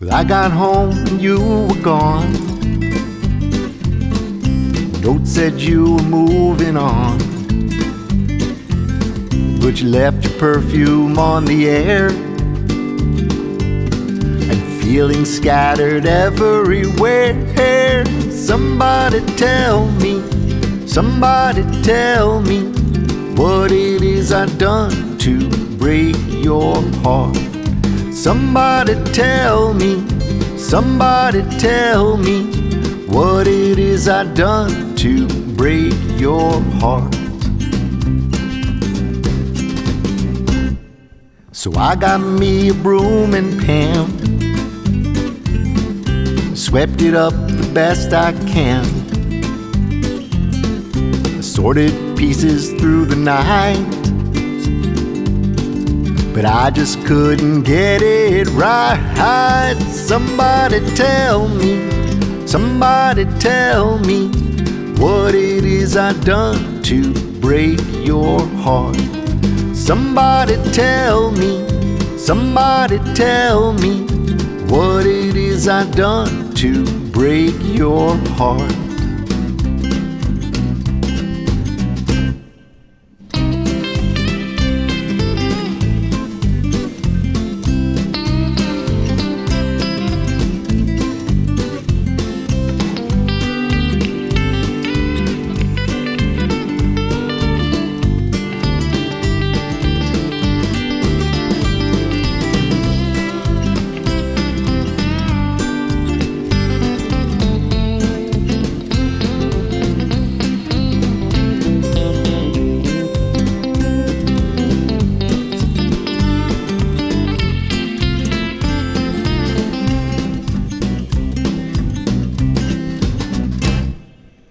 Well, I got home and you were gone. Note said you were moving on. But you left your perfume on the air. And feelings scattered everywhere. Somebody tell me, somebody tell me what it is I done to break your heart. Somebody tell me, somebody tell me what it is I done to break your heart. So I got me a broom and pan, swept it up the best I can, sorted pieces through the night but I just couldn't get it right. Somebody tell me, somebody tell me what it is I done to break your heart. Somebody tell me, somebody tell me what it is I done to break your heart.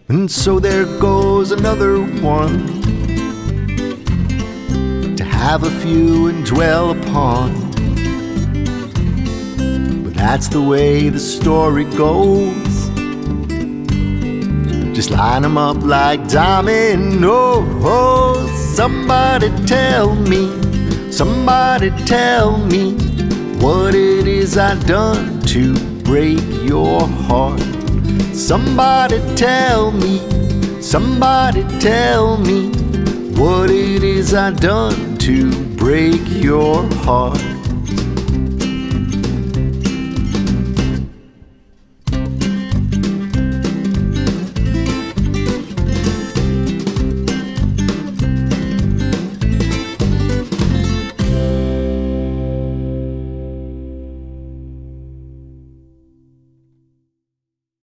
And so there goes another one to have a few and dwell upon. But that's the way the story goes. Just line them up like dominoes. Somebody tell me, somebody tell me what it is I done to break your heart. Somebody tell me, somebody tell me what it is I done to break your heart.